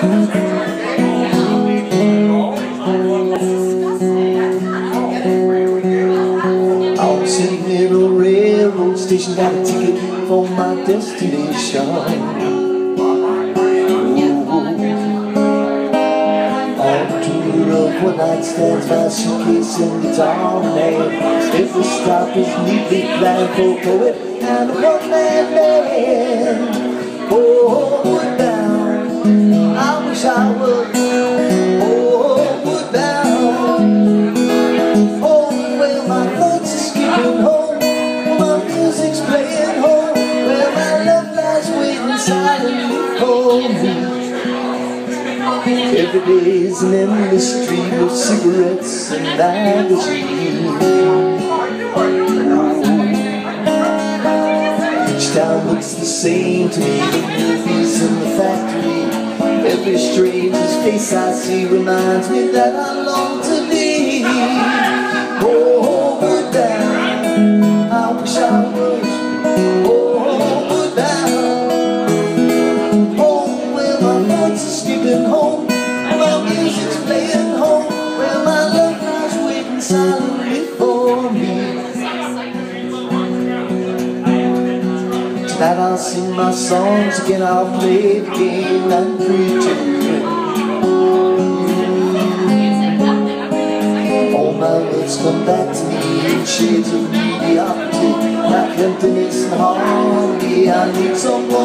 In a railroad station, got a ticket for my destination. On tour of one night stands, my suitcase and guitar in hand. Every stop is neatly planned for poet and a one-man band. Oh, me. is an endless stream of cigarettes and magazines. Each town looks the same to me, the movies in the factory. Every stranger's face I see reminds me that I long to leave. Thoughts are skipping home, my music's playing home, where my love lies waiting silently for me. Tonight I'll sing my songs again, I'll play the game and pretend. All my words come back to me in shades of mediocrity, like emptiness and harmony. I need someone